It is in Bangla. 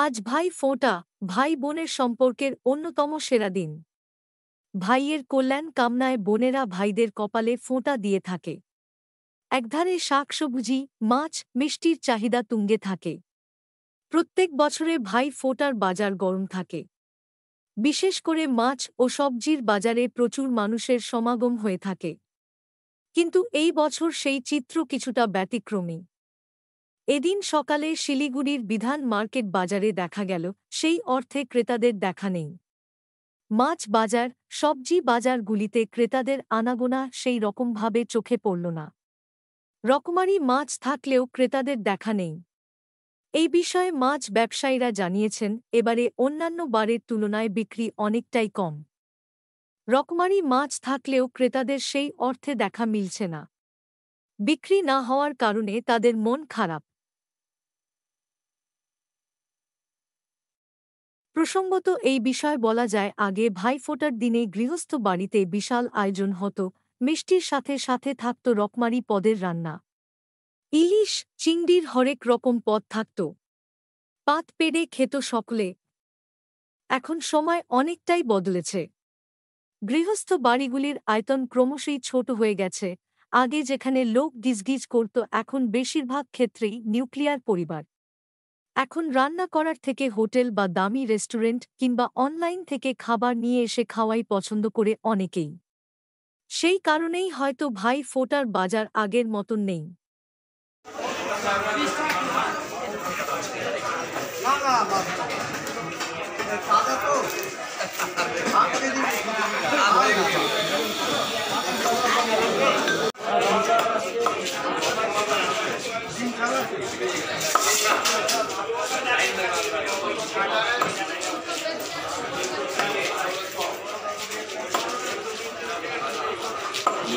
আজ ভাই ফোঁটা, ভাই বোনের সম্পর্কের অন্যতম সেরা দিন। ভাইয়ের কল্যাণ কামনায় বোনেরা ভাইদের কপালে ফোঁটা দিয়ে থাকে। একধারে শাকসবুজি মাছ, মিষ্টির চাহিদা তুঙ্গে থাকে। প্রত্যেক বছরে ভাই ফোঁটার বাজার গরম থাকে। বিশেষ করে মাছ ও সবজির বাজারে প্রচুর মানুষের সমাগম হয়ে থাকে। কিন্তু এই বছর সেই চিত্র কিছুটা ব্যতিক্রমী। এদিন সকালে শিলিগুড়ির বিধান মার্কেট বাজারে দেখা গেল, সেই অর্থে ক্রেতাদের দেখা নেই। মাছ বাজার, সবজি বাজারগুলিতে ক্রেতাদের আনাগোনা সেই রকমভাবে চোখে পড়ল না। রকমারি মাছ থাকলেও ক্রেতাদের দেখা নেই। এই বিষয়ে মাছ ব্যবসায়ীরা জানিয়েছেন, এবারে অন্যান্য বারের তুলনায় বিক্রি অনেকটাই কম। রকমারি মাছ থাকলেও ক্রেতাদের সেই অর্থে দেখা মিলছে না। বিক্রি না হওয়ার কারণে তাদের মন খারাপ। প্রসঙ্গত, এই বিষয় বলা যায়, আগে ভাইফোঁটার দিনে গৃহস্থ বাড়িতে বিশাল আয়োজন হতো। মিষ্টির সাথে সাথে থাকত রকমারি পদের রান্না। ইলিশ, চিংড়ির হরেক রকম পদ থাকত। পাত পেড়ে খেত সকলে। এখন সময় অনেকটাই বদলেছে। গৃহস্থ বাড়িগুলির আয়তন ক্রমশই ছোট হয়ে গেছে। আগে যেখানে লোক গিজগিজ করত, এখন বেশিরভাগ ক্ষেত্রেই নিউক্লিয়ার পরিবার। এখন রান্না করার থেকে হোটেল বা দামি রেস্টুরেন্ট কিংবা অনলাইন থেকে খাবার নিয়ে এসে খাওয়াই পছন্দ করে অনেকেই। সেই কারণেই হয়তো ভাই ফোটার বাজার আগের মতন নেই। কীভাবে